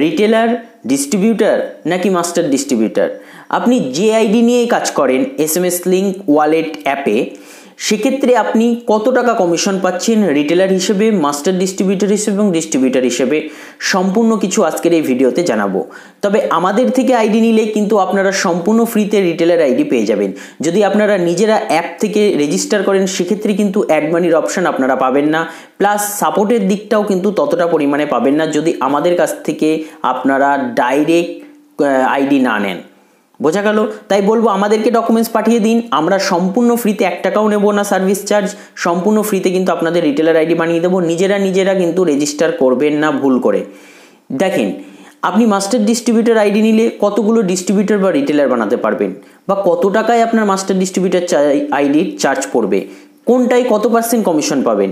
Retailer distributor নাকি master distributor আপনি যে আইডি নিয়েই কাজ করেন S M S link wallet অ্যাপে সেক্ষেত্রে আপনি কত টাকা কমিশন পাচ্ছেন রিটেলার হিসেবে মাস্টার ডিস্ট্রিবিউটার হিসেবে এবং ডিস্ট্রিবিউটার হিসেবে? সম্পূর্ণ কিছু আজকের এই ভিডিওতে জানাব। তবে আমাদের থেকে আইডি নিলে কিন্তু আপনারা সম্পূর্ণ ফ্রিতে রিটেলার আইডি পেয়ে যাবেন। যদি আপনারা নিজেরা অ্যাপ থেকে রেজিস্টার করেন, সেক্ষেত্রে কিন্তু অ্যাড মানির অপশান আপনারা পাবেন না। প্লাস সাপোর্টের দিকটাও কিন্তু ততটা পরিমাণে পাবেন না যদি আমাদের কাছ থেকে আপনারা ডাইরেক্ট আইডি না নেন। বোঝা গেল? তাই বলব, আমাদেরকে ডকুমেন্টস পাঠিয়ে দিন। আমরা সম্পূর্ণ ফ্রিতে এক টাকাও নেব না সার্ভিস চার্জ সম্পূর্ণ ফ্রিতে কিন্তু আপনাদের রিটেলার আইডি বানিয়ে দেবো। নিজেরা নিজেরা কিন্তু রেজিস্টার করবেন না ভুল করে। দেখেন, আপনি মাস্টার ডিস্ট্রিবিউটার আইডি নিলে কতগুলো ডিস্ট্রিবিউটার বা রিটেলার বানাতে পারবেন? বা কত টাকায় আপনার মাস্টার ডিস্ট্রিবিউটার আইডির চার্জ পড়বে? কোনটায় কত পার্সেন্ট কমিশন পাবেন?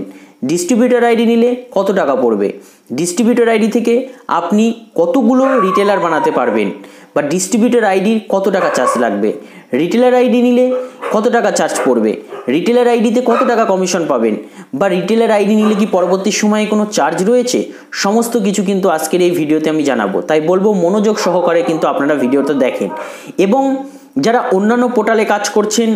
ডিস্ট্রিবিউটার আইডি নিলে কত টাকা পড়বে? ডিস্ট্রিবিউটার আইডি থেকে আপনি কতগুলো রিটেলার বানাতে পারবেন? বা ডিস্ট্রিবিউটার আইডির কত টাকা চার্জ লাগবে? রিটেলার আইডি নিলে কত টাকা চার্জ পড়বে? রিটেলার আইডিতে কত টাকা কমিশন পাবেন? বা রিটেলার আইডি নিলে কি পরবর্তী সময়ে কোনো চার্জ রয়েছে? সমস্ত কিছু কিন্তু আজকের এই ভিডিওতে আমি জানাব। তাই বলব মনোযোগ সহকারে কিন্তু আপনারা ভিডিওটা দেখেন। এবং যারা অন্যান্য পোর্টালে কাজ করছেন,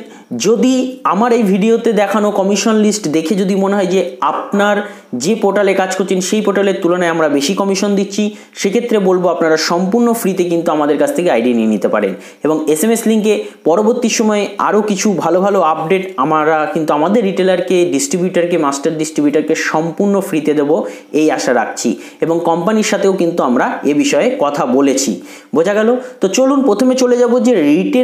যদি আমার এই ভিডিওতে দেখানো কমিশন লিস্ট দেখে যদি মনে হয় যে আপনার যে পোর্টালে কাজ করছেন, সেই পোর্টালের তুলনায় আমরা বেশি কমিশন দিচ্ছি, সেক্ষেত্রে বলব আপনারা সম্পূর্ণ ফ্রিতে কিন্তু আমাদের কাছ থেকে আইডি নিয়ে নিতে পারেন। এবং এস এম এস লিঙ্কে পরবর্তী সময়ে আরও কিছু ভালো ভালো আপডেট আমরা কিন্তু আমাদের রিটেলারকে ডিস্ট্রিবিউটারকে মাস্টার ডিস্ট্রিবিউটারকে সম্পূর্ণ ফ্রিতে দেবো, এই আশা রাখছি। এবং কোম্পানির সাথেও কিন্তু আমরা এ বিষয়ে কথা বলেছি। বোঝা গেল? তো চলুন, প্রথমে চলে যাব যে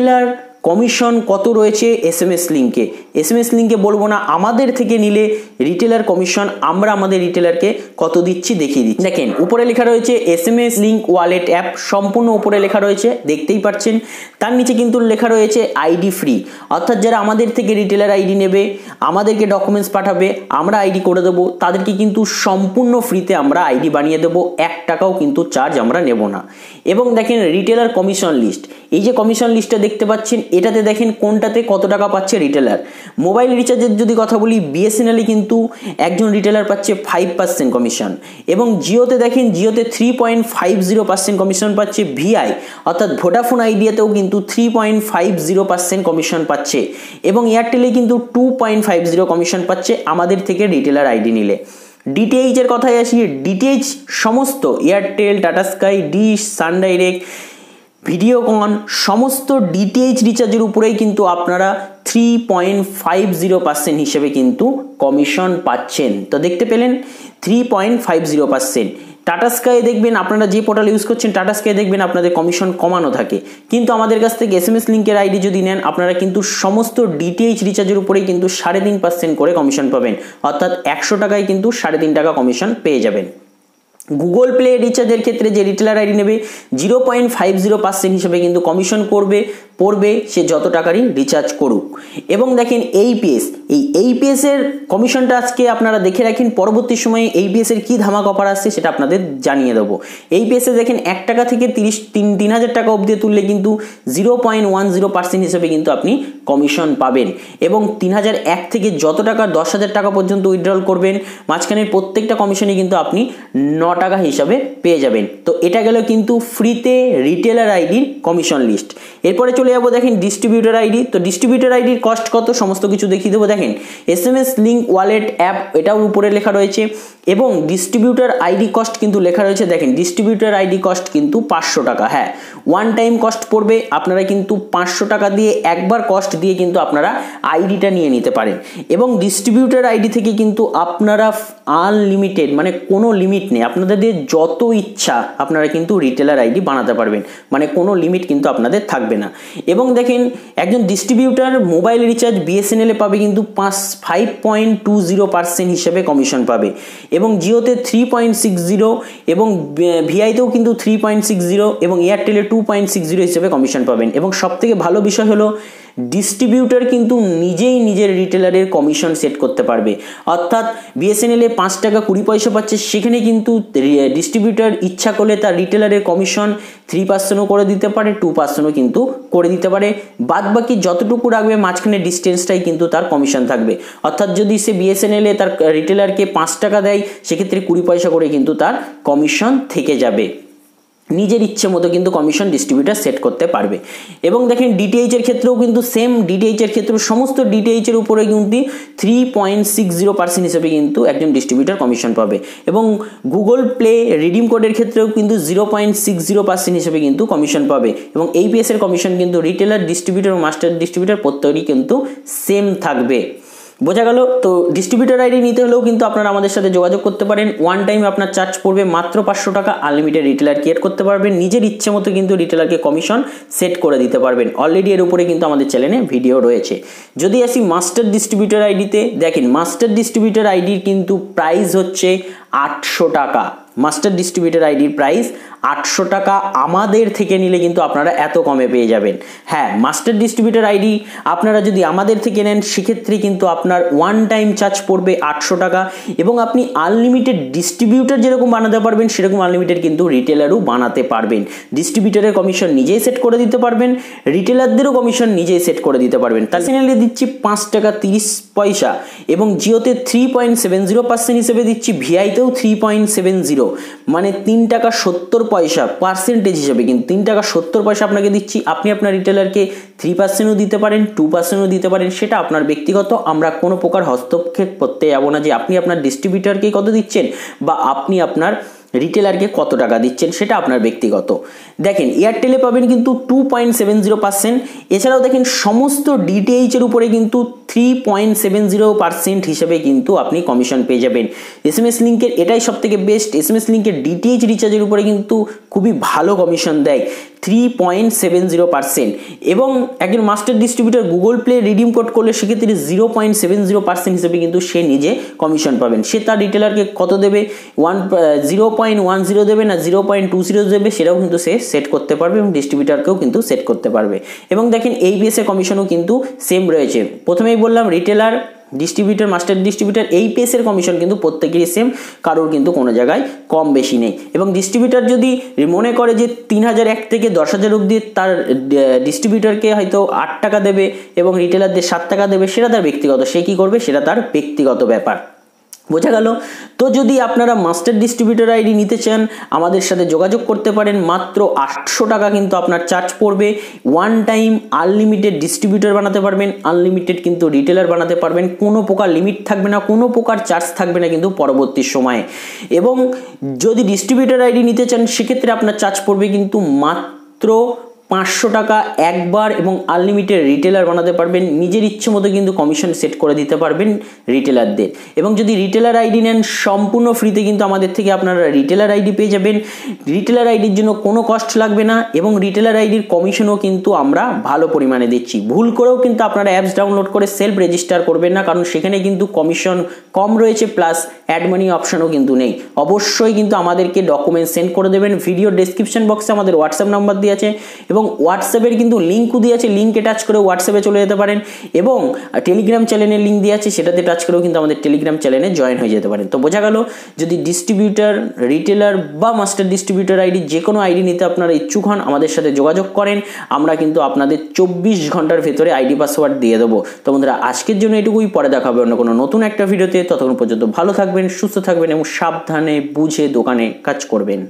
রিটেলার কমিশন কত রয়েছে এস এম এস লিঙ্কে? এস এম এস লিঙ্কে বলব না, আমাদের থেকে নিলে রিটেলার কমিশন, আমরা আমাদের রিটেলারকে কত দিচ্ছি দেখিয়ে দিচ্ছি। দেখেন, উপরে লেখা রয়েছে S M S link wallet app সম্পূর্ণ উপরে লেখা রয়েছে, দেখতেই পাচ্ছেন। তার নিচে কিন্তু লেখা রয়েছে আইডি ফ্রি অর্থাৎ যারা আমাদের থেকে রিটেলার আইডি নেবে, আমাদেরকে ডকুমেন্টস পাঠাবে, আমরা আইডি করে দেবো, তাদেরকে কিন্তু সম্পূর্ণ ফ্রিতে আমরা আইডি বানিয়ে দেবো, এক টাকাও কিন্তু চার্জ আমরা নেব না। এবং দেখেন রিটেলার কমিশন লিস্ট এই যে কমিশন লিস্টটা দেখতে পাচ্ছেন এটাতে দেখেন কোনটাতে কত টাকা পাচ্ছে রিটেলার মোবাইল রিচার্জের যদি কথা বলি বিএসএনএলে কিন্তু একজন রিটেলার পাচ্ছে ফাইভ পার্সেন্ট কমিশন এবং জিওতে দেখেন জিওতে three point five zero percent commission পাচ্ছে ভিআই অর্থাৎ ভোডাফোন আইডিয়াতেও কিন্তু three point five zero percent commission পাচ্ছে এবং এয়ারটেলে কিন্তু two point five zero commission পাচ্ছে আমাদের থেকে রিটেলার আইডি নিলে। ডিটিএইচের কথায় আসি ডিটিএইচ সমস্ত এয়ারটেল টাটা স্কাই ডিশ সানডাইরেক্ট ভিডিওকন সমস্ত ডিটিএইচ রিচার্জের উপরেই কিন্তু আপনারা three point five zero percent হিসেবে কিন্তু কমিশন পাচ্ছেন। তো দেখতে পেলেন three point five zero percent Tata Sky দেখবেন আপনারা যে পোর্টাল ইউজ করছেন টাটা স্কাই দেখবেন আপনাদের কমিশন কমানো থাকে। কিন্তু আমাদের কাছ থেকে এস এম এস লিঙ্কের আইডি যদি নেন, আপনারা কিন্তু সমস্ত ডিটিএইচ রিচার্জের উপরেই কিন্তু সাড়ে তিন পার্সেন্ট করে কমিশন পাবেন। অর্থাৎ একশো টাকায় কিন্তু সাড়ে তিন টাকা কমিশন পেয়ে যাবেন। গুগল প্লে রিচার্জের ক্ষেত্রে যে রিটেলার আইডি নেবে zero point five zero percent হিসেবে কিন্তু কমিশন করবে। পড়বে, সে যত টাকারই রিচার্জ করুক। এবং দেখেন এইপিএস এই এইপিএসের কমিশনটা আজকে আপনারা দেখে রাখেন, পরবর্তী সময়ে এই এইপিএসের কী ধামাক অফার আসছে সেটা আপনাদের জানিয়ে দেবো। এইপিএসে দেখেন এক টাকা থেকে তিরিশ, তিন তিন হাজার টাকা অবধি তুললে কিন্তু zero point one zero percent হিসেবে কিন্তু আপনি কমিশন পাবেন। এবং তিন হাজার এক থেকে যত টাকা দশ হাজার টাকা পর্যন্ত উইথড্রল করবেন, মাঝখানের প্রত্যেকটা কমিশনই কিন্তু আপনি ন টাকা হিসাবে পেয়ে যাবেন। তো এটা গেল কিন্তু ফ্রিতে রিটেলার আইডির কমিশন লিস্ট এরপরে চলে যাব, দেখেন ডিস্ট্রিবিউটার আইডি তো ডিস্ট্রিবিউটার আইডির কস্ট কত, সমস্ত কিছু দেখিয়ে দেবো, দেখেন S M S link wallet app এটাও উপরে লেখা রয়েছে, এবং ডিস্ট্রিবিউটার আইডি কস্ট কিন্তু লেখা রয়েছে, দেখেন ডিস্ট্রিবিউটার আইডি কস্ট কিন্তু পাঁচশো টাকা হ্যাঁ ওয়ান টাইম কস্ট পড়বে, আপনারা কিন্তু পাঁচশো টাকা দিয়ে একবার কস্ট দিয়ে কিন্তু আপনারা আইডিটা নিয়ে নিতে পারেন, এবং ডিস্ট্রিবিউটার আইডি থেকে কিন্তু আপনারা আনলিমিটেড মানে কোনো লিমিট নেই, আপনাদের দিয়ে যত ইচ্ছা আপনারা কিন্তু রিটেলার আইডি বানাতে পারবেন মানে কোনো লিমিট কিন্তু আপনাদের থাকবে না। এবং দেখেন, একজন ডিস্ট্রিবিউটার মোবাইল রিচার্জ বিএসএনএলে পাবে কিন্তু পাঁচ five point two zero percent হিসেবে কমিশন পাবে। এবং জিওতে থ্রি পয়েন্ট সিক্স জিরো এবং ভিআইতেও কিন্তু থ্রি পয়েন্ট সিক্স জিরো এবং এয়ারটেলে টু পয়েন্ট সিক্স জিরো হিসেবে কমিশন পাবেন। এবং সবথেকে ভালো বিষয় হলো ডিস্ট্রিবিউটার কিন্তু নিজেই নিজের রিটেলারের কমিশন সেট করতে পারবে। অর্থাৎ বিএসএনএলে পাঁচ টাকা কুড়ি পয়সা পাচ্ছে, সেখানে কিন্তু ডিস্ট্রিবিউটার ইচ্ছা করলে তার রিটেলারের কমিশন থ্রি পার্সেন্টও করে দিতে পারে টু পার্সেন্টও কিন্তু করে দিতে পারে। বাদ বাকি যতটুকু রাখবে, মাঝখানে ডিস্টেন্সটাই কিন্তু তার কমিশন থাকবে। অর্থাৎ যদি সে বিএসএনএলে তার রিটেলারকে পাঁচ টাকা দেয়, সেক্ষেত্রে কুড়ি পয়সা করে কিন্তু তার কমিশন থেকে যাবে। নিজের ইচ্ছে মতো কিন্তু কমিশন ডিস্ট্রিবিউটার সেট করতে পারবে। এবং দেখেন ডিটিএইচের ক্ষেত্রেও কিন্তু সেম ডিটিএইচের ক্ষেত্রেও সমস্ত ডিটিএইচের উপরে কিন্তু three point six zero percent হিসেবে কিন্তু একজন ডিস্ট্রিবিউটার কমিশন পাবে। এবং গুগল প্লে রিডিম কোডের ক্ষেত্রেও কিন্তু zero point six zero percent হিসেবে কিন্তু কমিশন পাবে। এবং এইপিএস এর কমিশন কিন্তু রিটেলার ডিস্ট্রিবিউটার মাস্টার ডিস্ট্রিবিউটার প্রত্যেকই কিন্তু সেম থাকবে। বোঝা গেল, তো ডিস্ট্রিবিউটার আইডি নিতে হলেও কিন্তু আপনারা আমাদের সাথে যোগাযোগ করতে পারেন। ওয়ান টাইম আপনার চার্জ পড়বে মাত্র পাঁচশো টাকা আনলিমিটেড রিটেলার ক্রিয়েট করতে পারবেন। নিজের ইচ্ছে মতো কিন্তু রিটেলারকে কমিশন সেট করে দিতে পারবেন। অলরেডি এর উপরে কিন্তু আমাদের চ্যানেলে ভিডিও রয়েছে। যদি আসি মাস্টার ডিস্ট্রিবিউটার আইডিতে দেখেন মাস্টার ডিস্ট্রিবিউটার আইডির কিন্তু প্রাইস হচ্ছে আটশো টাকা। মাস্টার ডিস্ট্রিবিউটার আইডির প্রাইস আটশো টাকা আমাদের থেকে নিলে কিন্তু আপনারা এত কমে পেয়ে যাবেন। হ্যাঁ মাস্টার ডিস্ট্রিবিউটার আইডি আপনারা যদি আমাদের থেকে নেন, সেক্ষেত্রে কিন্তু আপনার ওয়ান টাইম চার্জ পড়বে আটশো টাকা এবং আপনি আনলিমিটেড ডিস্ট্রিবিউটার যেরকম বানাতে পারবেন, সেরকম আনলিমিটেড কিন্তু রিটেলারও বানাতে পারবেন। ডিস্ট্রিবিউটারের কমিশন নিজেই সেট করে দিতে পারবেন রিটেলারদেরও কমিশন নিজেই সেট করে দিতে পারবেন। তার চ্যানেলে দিচ্ছি পাঁচ টাকা তিরিশ পয়সা এবং জিওতে three point seven zero percent হিসেবে দিচ্ছি ভিআইতেও থ্রি পয়েন্ট সেভেন জিরো মানে তিন টাকা সত্তর পয়সা পার্সেন্টেজ হিসাবে কিন্তু তিন টাকা সত্তর পয়সা আপনাকে দিচ্ছি। আপনি আপনার রিটেলারকে থ্রি পার্সেন্টও দিতে পারেন টু পার্সেন্টও দিতে পারেন, সেটা আপনার ব্যক্তিগত। আমরা কোনো প্রকার হস্তক্ষেপ করতে যাব না যে আপনি আপনার ডিস্ট্রিবিউটারকে কত দিচ্ছেন বা আপনি আপনার রিটেলারকে কত টাকা দিচ্ছেন সেটা আপনার ব্যক্তিগত। দেখেন এয়ারটেলে পাবেন কিন্তু two point seven zero percent এছাড়াও দেখেন সমস্ত ডিটিএইচের উপরে কিন্তু three point seven zero percent হিসেবে কিন্তু আপনি কমিশন পেয়ে যাবেন। এস এম এস লিঙ্কের এটাই সব থেকে বেস্ট এস এম এস লিঙ্কের ডিটিএইচ রিচার্জের উপরে কিন্তু খুবই ভালো কমিশন দেয় three point seven zero percent এবং একজন master distributor Google Play redeem code করলে সেক্ষেত্রে zero point seven zero percent হিসেবে কিন্তু সে নিজে কমিশন পাবেন। সে তার রিটেলারকে কত দেবে? One zero point one zero দেবে না জিরো পয়েন্ট টু জিরো দেবে, সেটাও কিন্তু সে সেট করতে পারবে এবং ডিস্ট্রিবিউটারকেও কিন্তু সেট করতে পারবে। এবং দেখেন এই বিএসএ কমিশনও কিন্তু সেম রয়েছে। প্রথমেই বললাম রিটেলার ডিস্ট্রিবিউটার মাস্টার ডিস্ট্রিবিউটার এই পেসের কমিশন কিন্তু প্রত্যেকেরই সেম কারোর কিন্তু কোনো জায়গায় কম বেশি নেই। এবং ডিস্ট্রিবিউটার যদি মনে করে যে তিন হাজার এক থেকে দশ হাজার অব্দি তার ডিস্ট্রিবিউটারকে হয়তো আট টাকা দেবে এবং রিটেলারদের সাত টাকা দেবে, সেটা তার ব্যক্তিগত, সে কী করবে? সেটা তার ব্যক্তিগত ব্যাপার। বোঝা গেল? তো যদি আপনারা মাস্টার ডিস্ট্রিবিউটার আইডি নিতে চান, আমাদের সাথে যোগাযোগ করতে পারেন। মাত্র আটশো টাকা কিন্তু আপনার চার্জ পড়বে। ওয়ান টাইম আনলিমিটেড ডিস্ট্রিবিউটার বানাতে পারবেন। আনলিমিটেড কিন্তু রিটেলার বানাতে পারবেন। কোনো প্রকার লিমিট থাকবে না, কোনো প্রকার চার্জ থাকবে না কিন্তু পরবর্তী সময়ে। এবং যদি ডিস্ট্রিবিউটার আইডি নিতে চান, সেক্ষেত্রে আপনার চার্জ পড়বে কিন্তু মাত্র পাঁচশো টাকা একবার এবং আনলিমিটেড রিটেলার বানাতে পারবেন। নিজের ইচ্ছে মতো কিন্তু কমিশন সেট করে দিতে পারবেন রিটেলারদের এবং যদি রিটেলার আইডি নেন, সম্পূর্ণ ফ্রিতে কিন্তু আমাদের থেকে আপনারা রিটেলার আইডি পেয়ে যাবেন। রিটেলার আইডির জন্য কোনো কস্ট লাগবে না এবং রিটেলার আইডির কমিশনও কিন্তু আমরা ভালো পরিমাণে দিচ্ছি। ভুল করেও কিন্তু আপনারা অ্যাপস ডাউনলোড করে সেলফ রেজিস্টার করবেন না, কারণ সেখানে কিন্তু কমিশন কম রয়েছে প্লাস অ্যাড মানি অপশনও কিন্তু নেই। অবশ্যই কিন্তু আমাদেরকে ডকুমেন্ট সেন্ড করে দেবেন। ভিডিও ডেসক্রিপশন বক্সে আমাদের হোয়াটসঅ্যাপ নাম্বার দিয়ে আছে। এবং হোয়াটসঅ্যাপের কিন্তু লিঙ্কও দিয়ে আছে লিঙ্কে টাচ করে হোয়াটসঅ্যাপে চলে যেতে পারেন এবং টেলিগ্রাম চ্যানেলের লিঙ্ক দিয়ে আছে সেটাতে টাচ করেও কিন্তু আমাদের টেলিগ্রাম চ্যানেলে জয়েন হয়ে যেতে পারেন। তো বোঝা গেল, যদি ডিস্ট্রিবিউটার রিটেলার বা মাস্টার ডিস্ট্রিবিউটার আইডি যে কোনো আইডি নিতে আপনারা ইচ্ছুক হন, আমাদের সাথে যোগাযোগ করেন। আমরা কিন্তু আপনাদের চব্বিশ ঘণ্টার ভেতরে আইডি পাসওয়ার্ড দিয়ে দেবো। তো বন্ধুরা, আজকের জন্য এটুকুই। পরে দেখাবে অন্য কোনো নতুন একটা ভিডিওতে। ততক্ষণ পর্যন্ত ভালো থাকবেন, সুস্থ থাকবেন এবং সাবধানে বুঝে দোকানে কাজ করবেন।